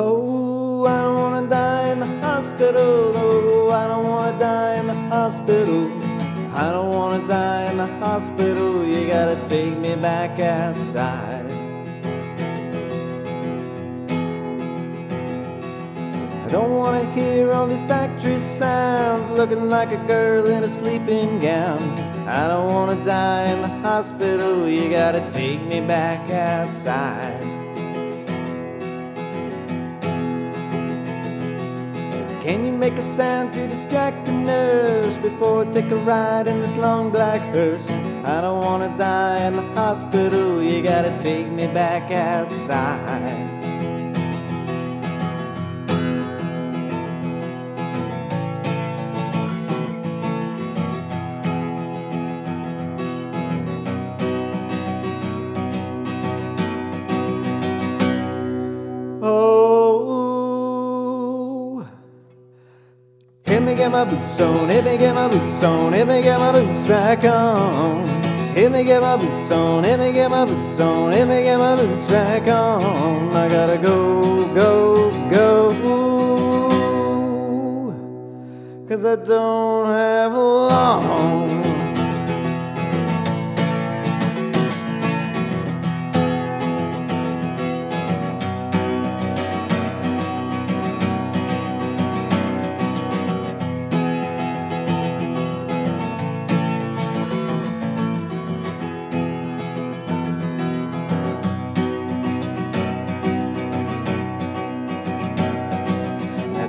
Oh, hospital. Oh, I don't wanna die in the hospital. I don't wanna die in the hospital. You gotta take me back outside. I don't wanna hear all these factory sounds looking like a girl in a sleeping gown. I don't wanna die in the hospital. You gotta take me back outside. Can you make a sound to distract the nurse before I take a ride in this long black hearse? I don't wanna die in the hospital. You gotta take me back outside. Get my boots on, let me get my boots on, let me get my boots back on. Let me get my boots on, let me get my boots on, let me get my boots back on. I gotta go, go, go. Cause I don't have long.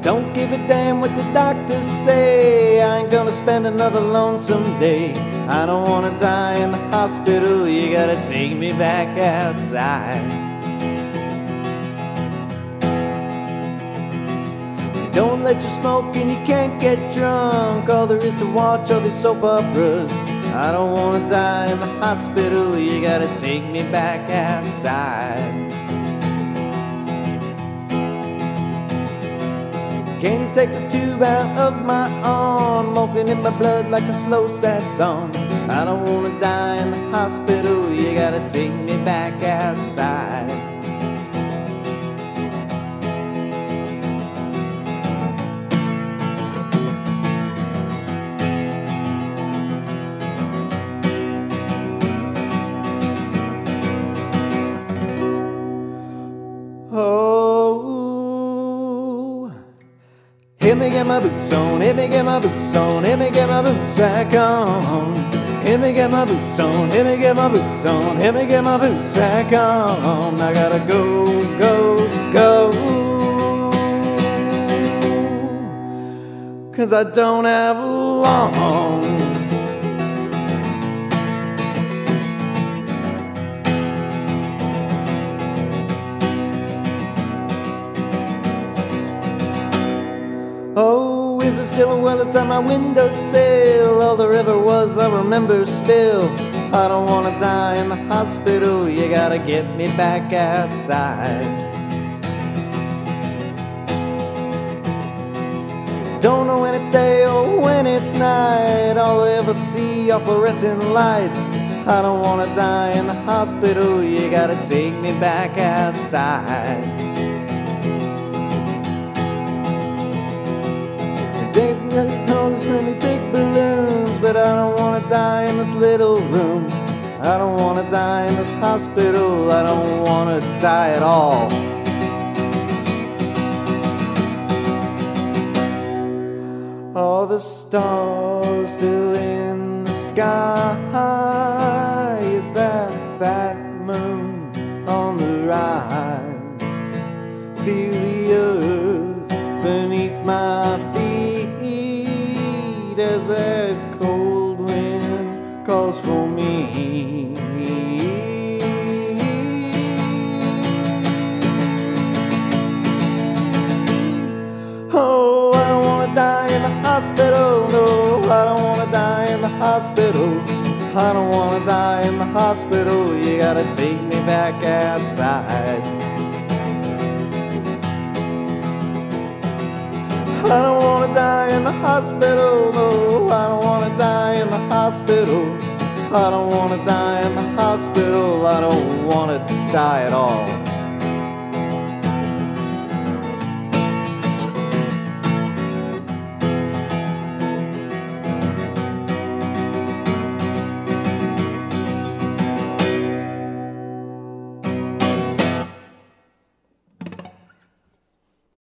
Don't give a damn what the doctors say. I ain't gonna spend another lonesome day. I don't wanna die in the hospital. You gotta take me back outside. Don't let you smoke and you can't get drunk. All there is to watch all these soap operas. I don't wanna die in the hospital. You gotta take me back outside. Can you take this tube out of my arm? Morphine in my blood like a slow sad song. I don't wanna die in the hospital. You gotta take me back outside. Let me get my boots on, let me get my boots on, let me get my boots back on. Let me get my boots on, let me get my boots on, let me get my boots back on. I gotta go, go, go. Cause I don't have long. Oh, is it still a well my windowsill? All there ever was, I remember still. I don't wanna die in the hospital, you gotta get me back outside. Don't know when it's day or when it's night. All I ever see are fluorescent lights. I don't wanna die in the hospital, you gotta take me back outside. They colors and these big balloons, but I don't wanna die in this little room. I don't wanna die in this hospital. I don't wanna die at all. All the stars still in the sky. Is that fat moon on the rise? Feel calls for me. Oh, I don't wanna die in the hospital. No, I don't wanna die in the hospital. I don't wanna die in the hospital. You gotta take me back outside. The hospital. No, I don't wanna die in the hospital. I don't wanna die in the hospital. I don't wanna die at all.